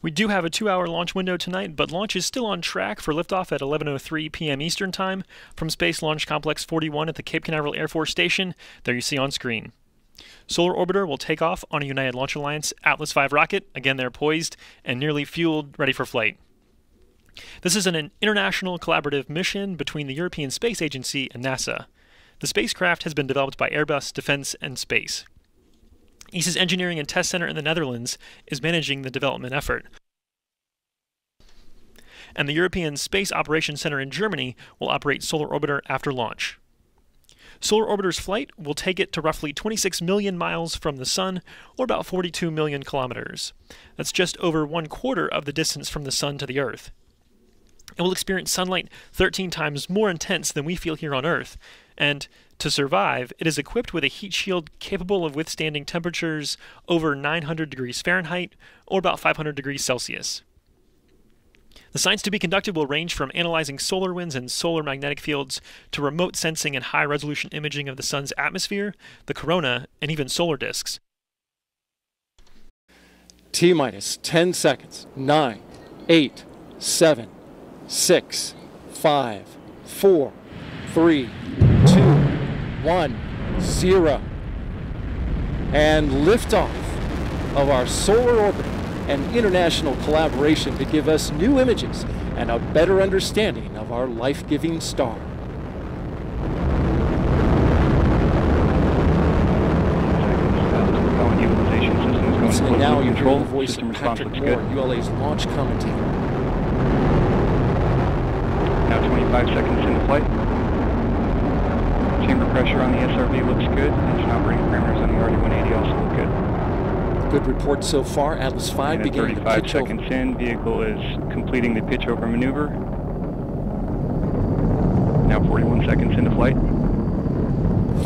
We do have a two-hour launch window tonight, but launch is still on track for liftoff at 11:03 p.m. Eastern Time from Space Launch Complex 41 at the Cape Canaveral Air Force Station. There you see on screen. Solar Orbiter will take off on a United Launch Alliance Atlas V rocket. Again, they're poised and nearly fueled, ready for flight. This is an international collaborative mission between the European Space Agency and NASA. The spacecraft has been developed by Airbus Defence and Space. ESA's Engineering and Test Center in the Netherlands is managing the development effort. And the European Space Operations Center in Germany will operate Solar Orbiter after launch. Solar Orbiter's flight will take it to roughly 26 million miles from the Sun, or about 42 million kilometers. That's just over one quarter of the distance from the Sun to the Earth. It will experience sunlight 13 times more intense than we feel here on Earth, and to survive, it is equipped with a heat shield capable of withstanding temperatures over 900 degrees Fahrenheit or about 500 degrees Celsius. The science to be conducted will range from analyzing solar winds and solar magnetic fields to remote sensing and high resolution imaging of the sun's atmosphere, the corona, and even solar disks. T minus 10 seconds. 9, 8, 7, 6, 5, 4, 3, 2, 1, 0. And liftoff of our solar orbiter and international collaboration to give us new images and a better understanding of our life-giving star. And now you hear the voice of Patrick Moore, ULA's launch commentator. Now 25 seconds into flight. Chamber pressure on the SRB looks good. Engine operating parameters on the RD-180 also look good. Good report so far. Atlas V And at beginning the 35 seconds over. in, vehicle is completing the pitch over maneuver. Now 41 seconds into flight.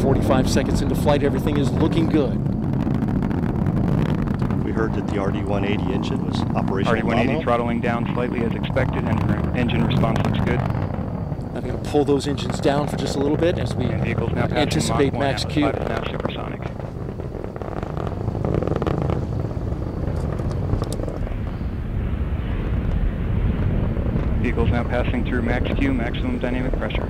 45 seconds into flight, everything is looking good. We heard that the RD-180 engine was operational. RD-180 nominal. throttling down slightly as expected, and engine response looks good. I'm going to pull those engines down for just a little bit as we now anticipate max Atlas Q. V is now supersonic. Vehicle's now passing through max Q, maximum dynamic pressure.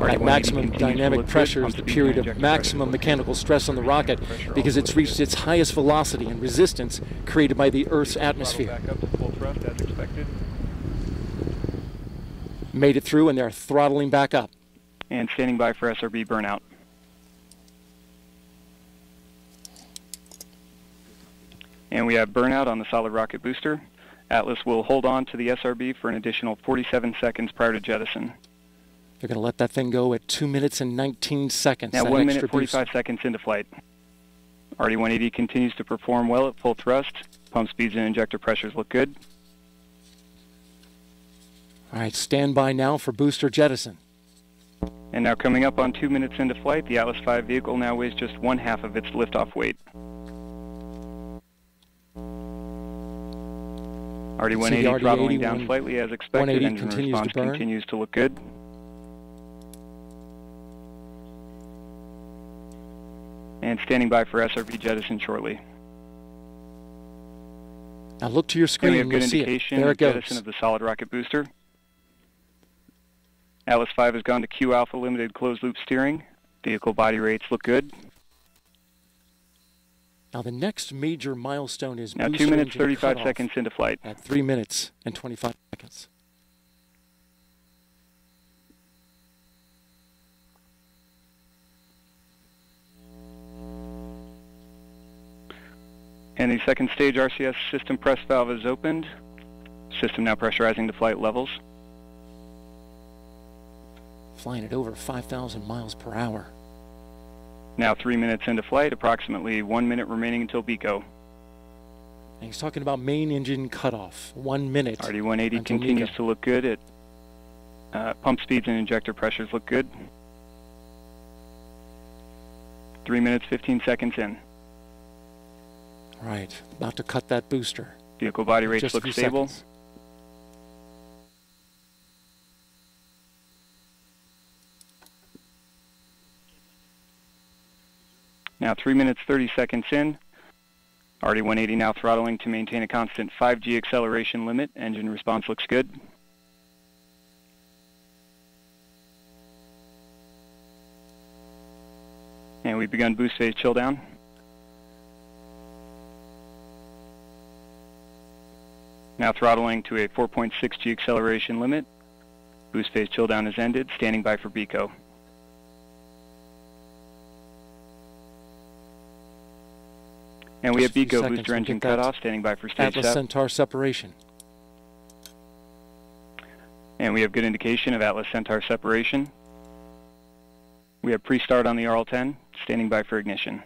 At maximum dynamic pressure is the period of maximum mechanical stress on the rocket because it's reached its highest velocity and resistance created by the Earth's atmosphere. Back up to full thrust as expected. Made it through and they're throttling back up. And standing by for SRB burnout. And we have burnout on the solid rocket booster. Atlas will hold on to the SRB for an additional 47 seconds prior to jettison. They're going to let that thing go at 2 minutes and 19 seconds. Now that 1 extra minute boost. 45 seconds into flight. RD-180 continues to perform well at full thrust. Pump speeds and injector pressures look good. All right, stand by now for booster jettison. And now coming up on 2 minutes into flight, the Atlas V vehicle now weighs just one half of its liftoff weight. RD-180 RD-80 throttling down slightly as expected. 180 Engine continues to response continues to look good. And standing by for SRB jettison shortly. Now look to your And screen we and have good you'll see it. indication it jettison of the solid rocket booster. Atlas V has gone to Q Alpha limited closed loop steering. Vehicle body rates look good. Now the next major milestone is Now 2 minutes 35 seconds into flight. At 3 minutes and 25 seconds. And the second stage RCS system press valve is opened. System now pressurizing to flight levels. Flying at over 5,000 miles per hour. Now 3 minutes into flight, approximately 1 minute remaining until BECO. And he's talking about main engine cutoff. One minute. RD-180 Until continues MECO. to look good. At uh, pump speeds and injector pressures look good. 3 minutes 15 seconds in. Right. About to cut that booster. Vehicle body rates look stable. seconds. Now 3 minutes 30 seconds in. RD-180 now throttling to maintain a constant 5G acceleration limit. Engine response looks good. And we've begun boost phase chill down. Now throttling to a 4.6 G acceleration limit. Boost phase chill down has ended. Standing by for BECO. And we have BECO booster engine cutoff, standing by for stage Atlas. Centaur separation. And we have good indication of Atlas Centaur separation. We have pre-start on the RL-10, standing by for ignition.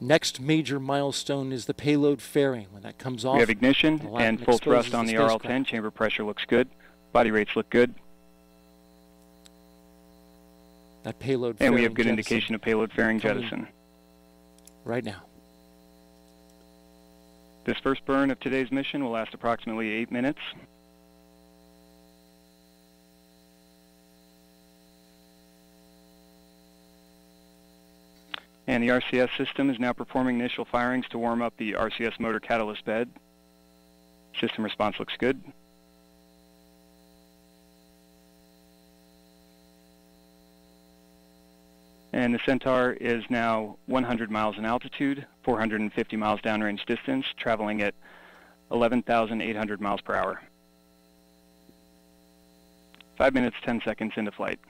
Next major milestone is the payload fairing. When that comes off, We have ignition and full thrust on the the RL-10. Chamber pressure looks good. Body rates look good. that payload And fairing we have good jettison indication of payload fairing Coming. jettison. right now. This first burn of today's mission will last approximately eight minutes. And the RCS system is now performing initial firings to warm up the RCS motor catalyst bed. System response looks good. And the Centaur is now 100 miles in altitude, 450 miles downrange distance, traveling at 11,800 miles per hour. 5 minutes, 10 seconds into flight.